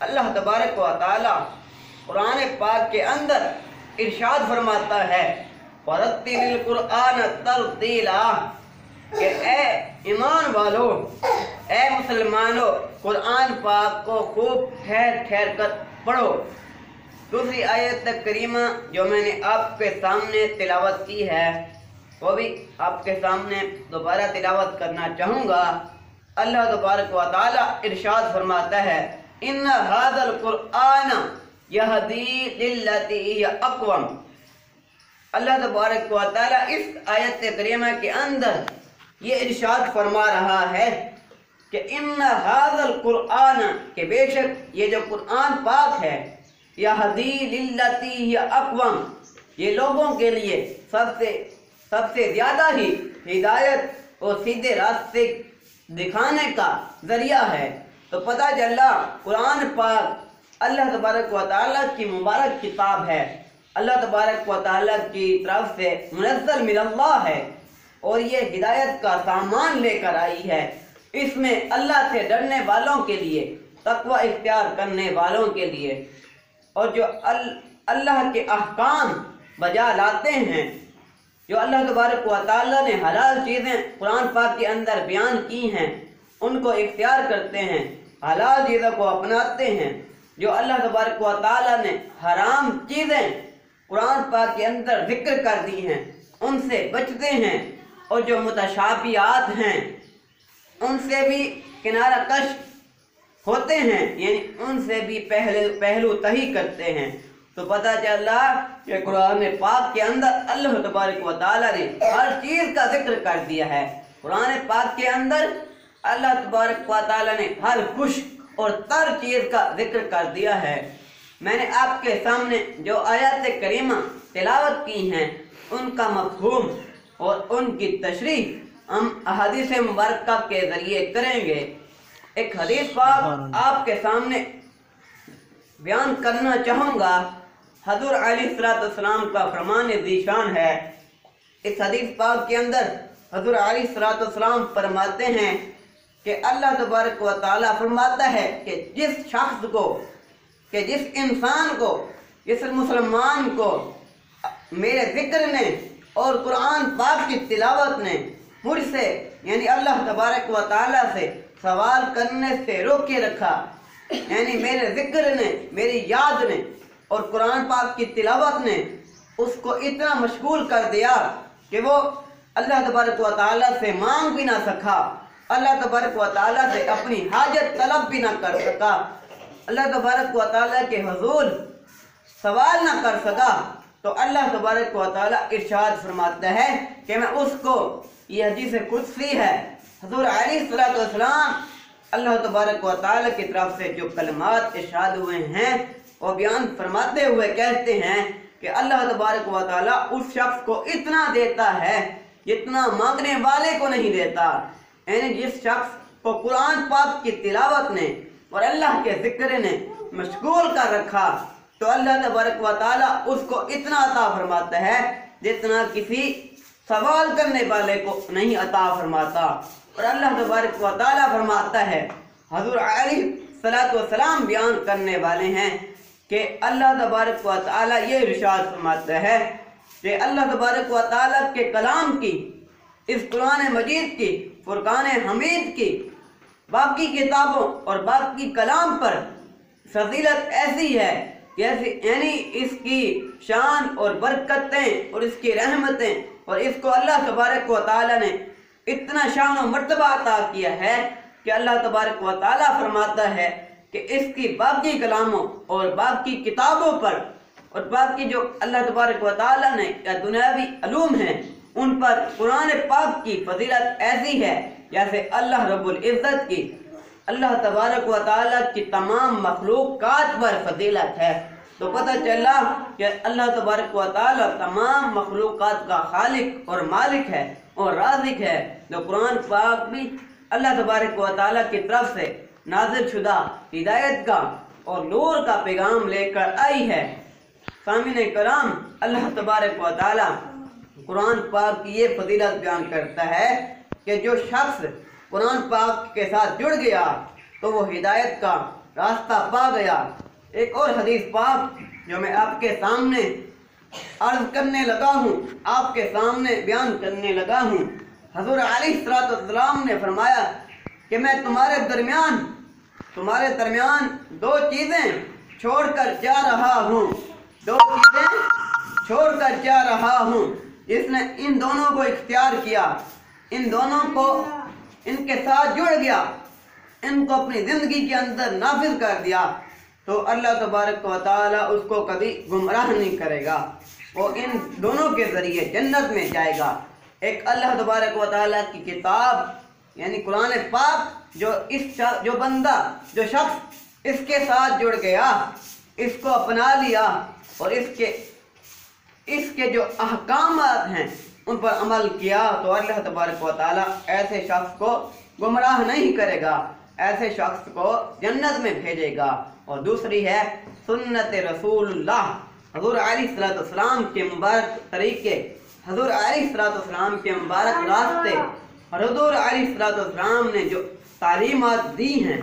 अल्लाह तबारक व कुरान पाक के अंदर इरशाद फरमाता है ए ईमान वालो, ए मुसलमानों कुरान पाक को खूब ठहर ठहर कर पढ़ो। दूसरी आयत करीमा जो मैंने आपके सामने तिलावत की है, वो भी आपके सामने दोबारा तिलावत करना चाहूँगा। अल्लाह तबारक व ताली इरशाद फरमाता है इन हादल कुरान अकवम अल्लाह तबारक व ताली इस आयत करीमा के अंदर ये इरशाद फरमा रहा है कि इन हादल कुरान के बेशक ये जो कुरान पाक है यह यहदी अकवम ये लोगों के लिए सबसे सबसे ज़्यादा ही हिदायत और सीधे रास्ते दिखाने का ज़रिया है तो पता चला कुरान पाक अल्लाह तबारक व की मुबारक किताब है। अल्लाह तबारक व ताली की तरफ़ से मुनजल मिल्ला है और ये हिदायत का सामान लेकर आई है। इसमें अल्लाह से डरने वालों के लिए तकवा इख्तियार करने वालों के लिए और जो अल, अल्लाह के अहकाम बजा लाते हैं जो अल्लाह तबारक व ताली ने हलाल चीज़ें कुरान पाक के अंदर बयान की हैं उनको इख्तियार करते हैं। हलाल चीज़ों को अपनाते हैं, जो अल्लाह तबारक व ताली ने हराम चीज़ें कुरान पाक के अंदर ज़िक्र कर दी हैं, उनसे बचते हैं और जो मुतशाबियात हैं, उनसे भी किनारा कश होते हैं, यानी उनसे भी पहले, पहलू तही करते हैं। तो पता चला कि कुरान पाक के अंदर अल्लाह तबारक व ताली ने हर चीज़ का ज़िक्र कर दिया है। कुरान पाक के अंदर अल्लाह तबारक व ताली ने हर खुश और तर चीज़ का ज़िक्र कर दिया है। मैंने आपके सामने जो आयत करीमा तिलावत की हैं उनका मफहूम और उनकी तशरी हम अदीस मुबारक के ज़रिए करेंगे। एक हदीस पाक आपके सामने बयान करना चाहूँगा। हजूर सलाम का फरमान दीशान है। इस हदीस पाक के अंदर हजूर सलाम फरमाते हैं कि अल्लाह तबारक व ताली फरमाता है कि जिस शख्स को, कि जिस इंसान को, जिस मुसलमान को मेरे ज़िक्र ने और कुरान पाक की तिलावत ने मुझसे, यानी अल्लाह तबारक व ताली से सवाल करने से रोक के रखा, यानी मेरे ज़िक्र ने, मेरी याद ने और कुरान पाक की तिलावत ने उसको इतना मशगूल कर दिया कि वो अल्लाह तबारक व ताली से मांग भी ना सका। अल्लाह तबारक व से अपनी हाजत तलब भी ना कर सका। अल्लाह तबारक व के हजूर सवाल ना कर सका। तो अल्लाह तबारक व ताली इरशाद फरमाता है कि मैं उसको, ये हदीस कुदसी है। हजूर सलाम अल्लाह तबारक व ताली की तरफ़ से जो कलमात इरशाद हुए हैं, वो बयान फरमाते हुए कहते हैं कि अल्लाह तबारक व उस शख्स को इतना देता है, जितना मांगने वाले को नहीं देता। यानी जिस शख्स को कुरान पाक की तिलावत ने और अल्लाह के ज़िक्र ने मशगूल कर रखा तो अल्लाह तबारक व ताली उसको इतना अता फरमाता है जितना किसी सवाल करने वाले को नहीं अता फरमाता। और अल्लाह तबारक व ताली फरमाता है, हजूर अली सलाम बयान करने वाले हैं कि अल्लाह तबारक व ताली ये इरशाद फरमाता है कि अल्लाह तबारक व ताली के कलाम की, इस कुरान मजीद की फुरकान हमीद की बाकी किताबों और बाकी कलाम पर फजीलत ऐसी है जैसे, यानी इसकी शान और बरकतें और इसकी रहमतें और इसको अल्लाह तबारक व ताली ने इतना शान और मरतबा अता किया है कि अल्लाह तबारक व ताली फरमाता है कि इसकी बाकी कलामों और बाकी किताबों पर और बाकी जो अल्लाह तबारक व ताली ने या दुनियावी अलूम हैं उन पर कुरान पाक की फजीलत ऐसी है, जैसे अल्लाह रब्बुल इज़्ज़त की। अल्लाह तबारक व ताली की तमाम मखलूक़ात पर फजीलत है। तो पता चला कि अल्लाह तबारक व ताली तमाम मखलूक़ात का खालिक और मालिक है और राजिक है। तो कुरान पाक भी अल्लाह तबारक व ताली की तरफ़ से नाजिल शुदा हिदायत का और नूर का पैगाम लेकर आई है। सामिन कराम अल्लाह तबारक व ताली कुरान पाक की ये फजीलत बयान करता है कि जो शख्स कुरान पाक के साथ जुड़ गया तो वो हिदायत का रास्ता पा गया। एक और हदीस पाक जो मैं आपके सामने अर्ज़ करने लगा हूँ, आपके सामने बयान करने लगा हूँ। हजूर सलाम ने फरमाया कि मैं तुम्हारे दरमियान तुम्हारे दरमियान दो चीज़ें छोड़कर जा रहा हूँ। दो चीज़ें छोड़कर जा रहा हूँ। जिसने इन दोनों को इख्तियार किया। इन दोनों को इनके साथ जुड़ गया। इनको अपनी ज़िंदगी के अंदर नाफिज कर दिया। तो अल्लाह तबारक व ताली उसको कभी गुमराह नहीं करेगा। वो इन दोनों के ज़रिए जन्नत में जाएगा। एक अल्लाह तबारक व ताली की किताब, यानी कुरान पाक, जो इस जो बंदा, जो शख्स इसके साथ जुड़ गया, इसको अपना लिया और इसके इसके जो अहकाम हैं उन पर अमल किया तो अल्लाह तबारक व ताली ऐसे शख्स को गुमराह नहीं करेगा ऐसे शख्स को जन्नत में भेजेगा। और दूसरी है सुन्नत रसूलुल्लाह। हजूर सलाम के मुबारक तरीके। हजूर सलाम के मुबारक रास्ते। और हजूर सलाम ने जो तालीमत दी हैं